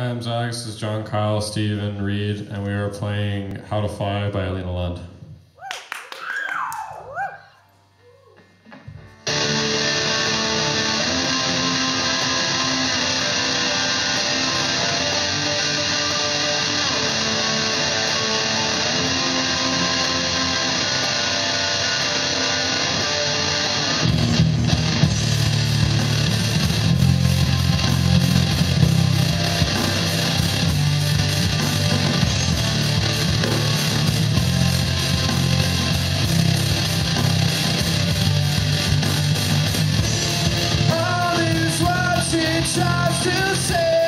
Hi, I'm Zach. this is Jon, Kyle, Steve, and Reed, and we are playing How to Fly by Aleena Lund. to say.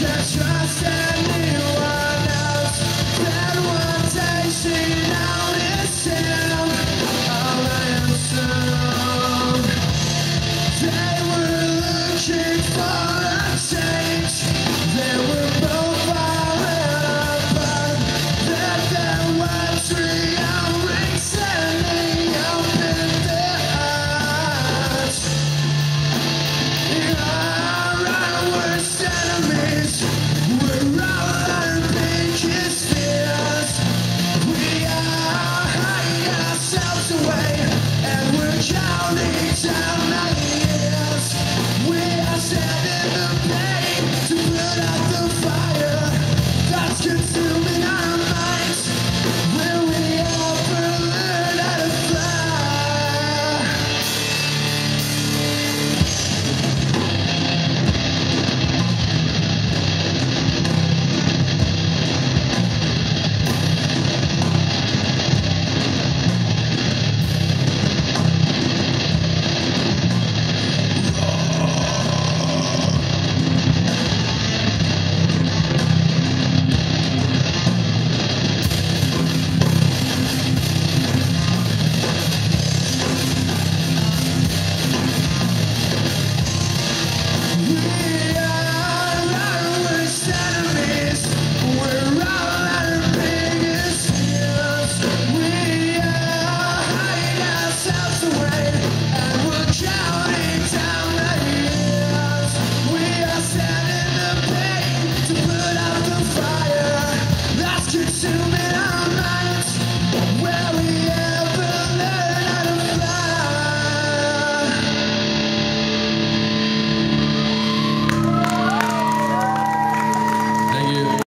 can't trust anyone.